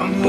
I'm